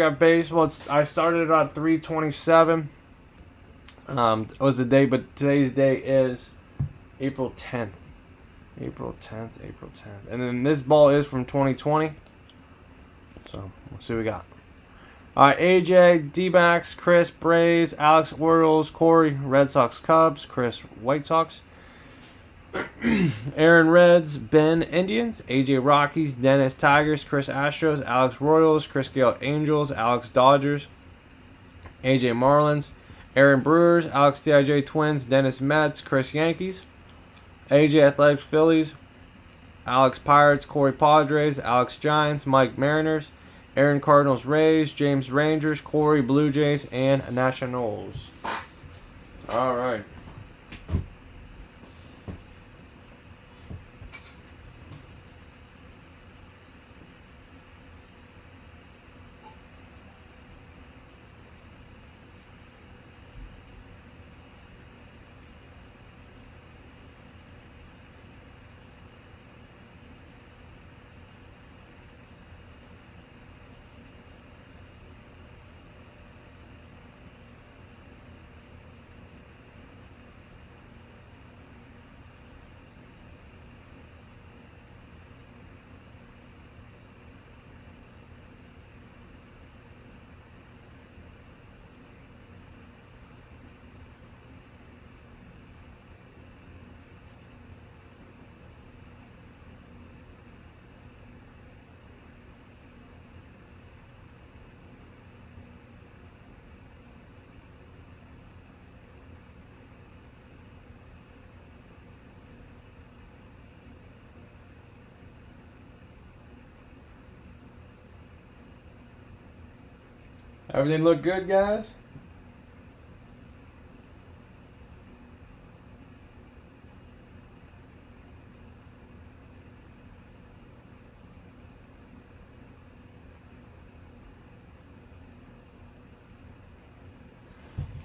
got baseball. It's, I started at 327. Um, it was the day, but today's day is April 10th. April 10th, April 10th. And then this ball is from 2020. So, let's see what we got. All right, AJ, D-backs, Chris, Braves, Alex, Orioles, Corey, Red Sox, Cubs, Chris, White Sox, Aaron, Reds, Ben, Indians, AJ, Rockies, Dennis, Tigers, Chris, Astros, Alex, Royals, Chris Gale, Angels, Alex, Dodgers, AJ, Marlins, Aaron, Brewers, Alex, TIJ, Twins, Dennis, Mets, Chris, Yankees, AJ, Athletics, Phillies, Alex, Pirates, Corey, Padres, Alex, Giants, Mike, Mariners, Aaron Cardinals Rays, James Rangers, Corey Blue Jays, and Nationals. All right. Everything look good, guys?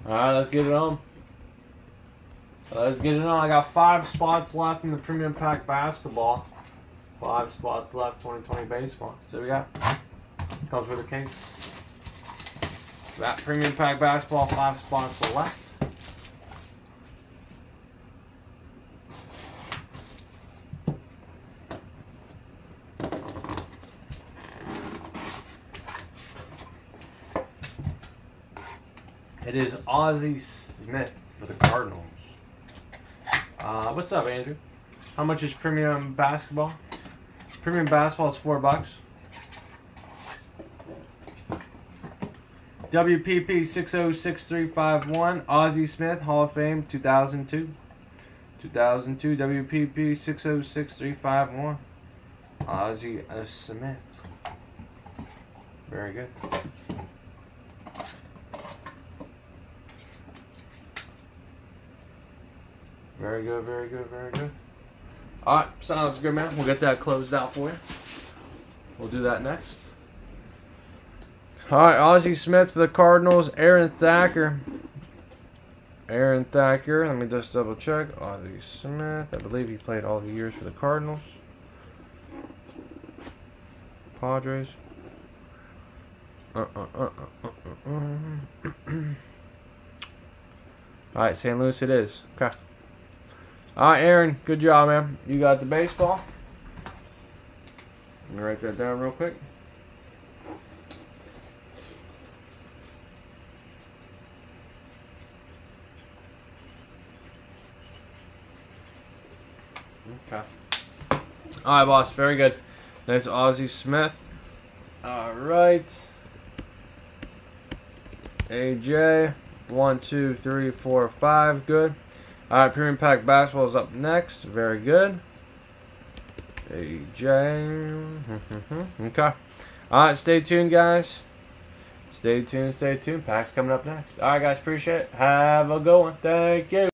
Alright, let's get it on. Let's get it on. I got five spots left in the premium pack basketball. Five spots left, 2020 baseball. So we got comes with a case. That premium pack basketball, five spots left. It is Ozzie Smith for the Cardinals. Uh, what's up, Andrew? How much is premium basketball? Premium basketball is four bucks. WPP 606351, Ozzie Smith, Hall of Fame, 2002. 2002 WPP 606351, Ozzie Smith. Very good. Very good, very good, very good. Alright, sounds good, man. We'll get that closed out for you. We'll do that next. All right, Ozzie Smith for the Cardinals. Aaron Thacker. Aaron Thacker. Let me just double check. Ozzie Smith. I believe he played all the years for the Cardinals. Padres. Uh, uh, uh. all right, St. Louis it is. Okay. All right, Aaron. Good job, man. You got the baseball. Let me write that down real quick. Okay. All right, boss. Very good. Nice Ozzie Smith. All right. AJ. One, two, three, four, five. Good. All right, Premium Pack Basketball is up next. Very good. AJ. okay. All right, stay tuned, guys. Stay tuned, stay tuned. Pack's coming up next. All right, guys. Appreciate it. Have a good one. Thank you.